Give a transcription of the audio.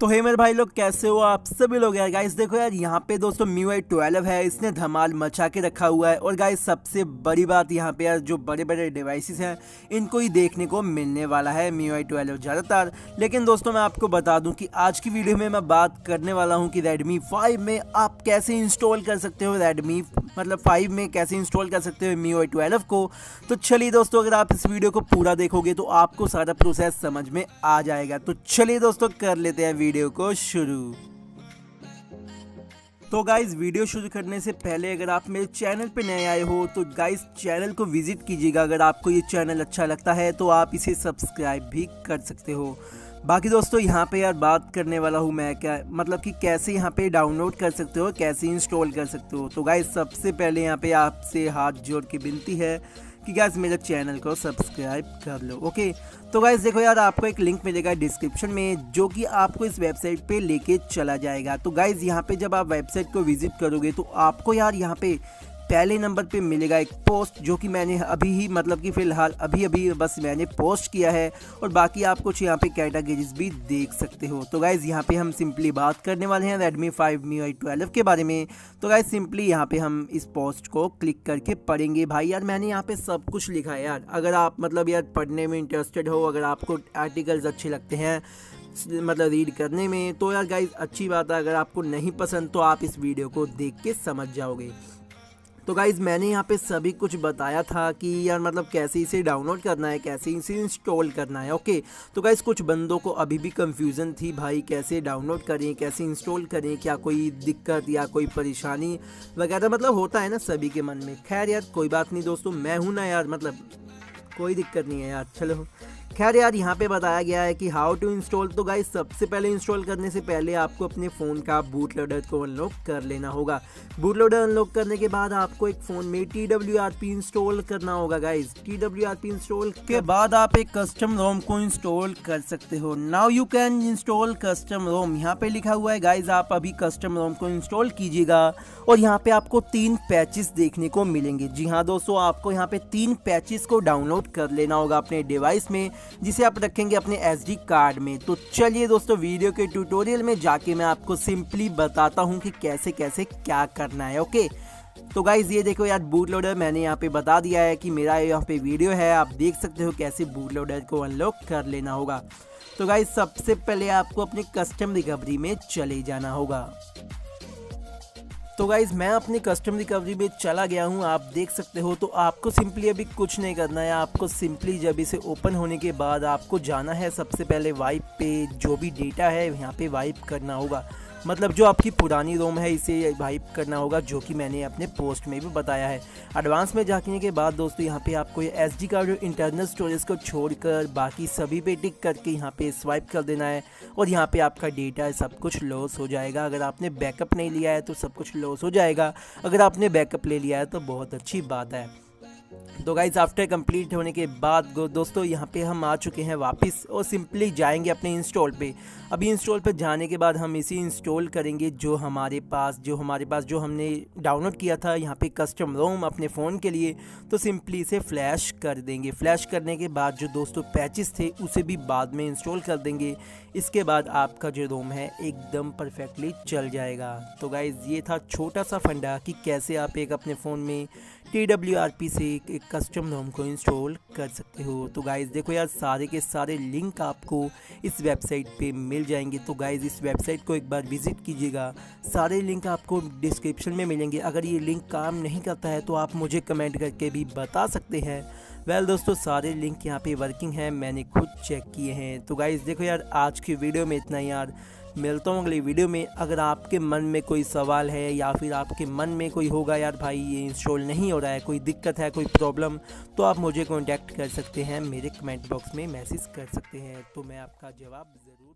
तो हे मेरे भाई लोग, कैसे हो आप? सभी लोग यार गाइस देखो यार, यहाँ पे दोस्तों म्यू आई ट्वेल्व है, इसने धमाल मचा के रखा हुआ है। और गाइस सबसे बड़ी बात यहाँ पे यार, जो बड़े बड़े डिवाइसेस हैं, इनको ही देखने को मिलने वाला है म्यू आई ट्वेल्व ज़्यादातर। लेकिन दोस्तों, मैं आपको बता दूँ कि आज की वीडियो में मैं बात करने वाला हूँ कि रेडमी फाइव में आप कैसे इंस्टॉल कर सकते हो रेडमी मतलब फाइव में कैसे इंस्टॉल कर सकते हो मी आई ट्वेल्व को। तो चलिए दोस्तों, अगर आप इस वीडियो को पूरा देखोगे तो आपको सारा प्रोसेस समझ में आ जाएगा। तो चलिए दोस्तों, कर लेते हैं वीडियो को शुरू। तो गाइज़ वीडियो शुरू करने से पहले अगर आप मेरे चैनल पे नए आए हो तो गाइज़ चैनल को विज़िट कीजिएगा। अगर आपको ये चैनल अच्छा लगता है तो आप इसे सब्सक्राइब भी कर सकते हो। बाकी दोस्तों, यहाँ पे यार बात करने वाला हूँ मैं क्या मतलब कि कैसे यहाँ पे डाउनलोड कर सकते हो, कैसे इंस्टॉल कर सकते हो। तो गाइज़ सबसे पहले यहाँ पे आपसे हाथ जोड़ के विनती है कि गाइज़ मेरे चैनल को सब्सक्राइब कर लो ओके तो गाइज़ देखो यार, आपको एक लिंक मिलेगा डिस्क्रिप्शन में, जो कि आपको इस वेबसाइट पे लेके चला जाएगा। तो गाइज़ यहाँ पे जब आप वेबसाइट को विज़िट करोगे तो आपको यार यहाँ पे पहले नंबर पे मिलेगा एक पोस्ट जो कि मैंने अभी ही मतलब कि फ़िलहाल अभी अभी बस मैंने पोस्ट किया है और बाकी आप कुछ यहाँ पे कैटेगरीज भी देख सकते हो। तो गाइज़ यहाँ पे हम सिंपली बात करने वाले हैं Redmi five Mi I twelve के बारे में। तो गाइज़ सिंपली यहाँ पे हम इस पोस्ट को क्लिक करके पढ़ेंगे। भाई यार, मैंने यहाँ पे सब कुछ लिखा है यार। अगर आप मतलब यार, पढ़ने में इंटरेस्टेड हो, अगर आपको आर्टिकल्स अच्छे लगते हैं मतलब रीड करने में तो यार गाइज़ अच्छी बात है। अगर आपको नहीं पसंद तो आप इस वीडियो को देख के समझ जाओगे। तो गाइज़ मैंने यहाँ पे सभी कुछ बताया था कि यार मतलब कैसे इसे डाउनलोड करना है, कैसे इसे इंस्टॉल करना है ओके तो गाइज़ कुछ बंदों को अभी भी कंफ्यूजन थी भाई, कैसे डाउनलोड करें, कैसे इंस्टॉल करें, क्या कोई दिक्कत या कोई परेशानी वगैरह मतलब होता है ना सभी के मन में। खैर यार, कोई बात नहीं दोस्तों, मैं हूँ ना यार मतलब कोई दिक्कत नहीं है यार, चलो। खैर यार, यहाँ पे बताया गया है कि हाउ टू इंस्टॉल तो गाइस सबसे पहले इंस्टॉल करने से पहले आपको अपने फ़ोन का बूट लोडर को अनलॉक कर लेना होगा। बूट लोडर अनलॉक करने के बाद आपको एक फ़ोन में T W R P install करना होगा guys T W R P install के बाद आप एक कस्टम रोम को इंस्टॉल कर सकते हो। Now you can install custom ROM यहाँ पे लिखा हुआ है गाइज़ आप अभी कस्टम रोम को इंस्टॉल कीजिएगा और यहाँ पे आपको तीन पैचेस देखने को मिलेंगे। जी हाँ दोस्तों, आपको यहाँ पे तीन पैचेस को डाउनलोड कर लेना होगा अपने डिवाइस में। जिसे आप रखेंगे अपने एस कार्ड में। तो चलिए दोस्तों वीडियो के ट्यूटोरियल में जाके मैं आपको सिंपली बताता हूँ कि कैसे कैसे क्या करना है ओके तो गाइज़ ये देखो यार बूट लोडर मैंने यहाँ पे बता दिया है कि मेरा यहाँ पे वीडियो है। आप देख सकते हो कैसे बूट लोडर को अनलॉक कर लेना होगा। तो गाइज़ सबसे पहले आपको अपने कस्टम रिकवरी में चले जाना होगा। तो गाइज़ मैं अपनी कस्टम रिकवरी में चला गया हूँ, आप देख सकते हो। तो आपको सिंपली अभी कुछ नहीं करना है। आपको सिंपली जब इसे ओपन होने के बाद आपको जाना है, सबसे पहले वाइप पे जो भी डेटा है, यहाँ पे वाइप करना होगा। मतलब जो आपकी पुरानी रोम है, इसे वाइप करना होगा, जो कि मैंने अपने पोस्ट में भी बताया है। एडवांस में जाने के बाद दोस्तों, यहाँ पे आपको ये S D card internal storage को छोड़कर बाकी सभी पे टिक करके यहाँ पे स्वाइप कर देना है और यहाँ पे आपका डेटा सब कुछ लॉस हो जाएगा। अगर आपने बैकअप नहीं लिया है तो सब कुछ लॉस हो जाएगा। अगर आपने बैकअप ले लिया है तो बहुत अच्छी बात है। तो गाइज़ आफ्टर कंप्लीट होने के बाद दोस्तों, यहाँ पे हम आ चुके हैं वापस और सिंपली जाएँगे अपने इंस्टॉल पे। अभी इंस्टॉल पे जाने के बाद हम इसी इंस्टॉल करेंगे जो हमारे पास जो हमारे पास जो हमने डाउनलोड किया था यहाँ पे कस्टम रोम अपने फ़ोन के लिए तो सिंपली इसे फ्लैश कर देंगे। फ्लैश करने के बाद जो दोस्तों पैचेस थे, उसे भी बाद में इंस्टॉल कर देंगे। इसके बाद आपका जो रोम है, एकदम परफेक्टली चल जाएगा। तो गाइज़ ये था छोटा सा फंडा कि कैसे आप एक अपने फ़ोन में पी से एक कस्टम रोम को इंस्टॉल कर सकते हो। तो गाइज़ देखो यार सारे के सारे लिंक आपको इस वेबसाइट पे मिल जाएँगे। तो गाइज़ इस वेबसाइट को एक बार विज़िट कीजिएगा। सारे लिंक आपको डिस्क्रिप्शन में मिलेंगे। अगर ये लिंक काम नहीं करता है तो आप मुझे कमेंट करके भी बता सकते हैं। वेल well, दोस्तों सारे लिंक यहाँ पे वर्किंग है। मैंने खुद चेक किए हैं। तो गाइज़ देखो यार आज की वीडियो में इतना यार। मिलता हूँ अगली वीडियो में। अगर आपके मन में कोई सवाल है या फिर आपके मन में कोई होगा, यार भाई, ये इंस्टॉल नहीं हो रहा है, कोई दिक्कत है, कोई प्रॉब्लम तो आप मुझे कॉन्टैक्ट कर सकते हैं। मेरे कमेंट बॉक्स में मैसेज कर सकते हैं। तो मैं आपका जवाब ज़रूर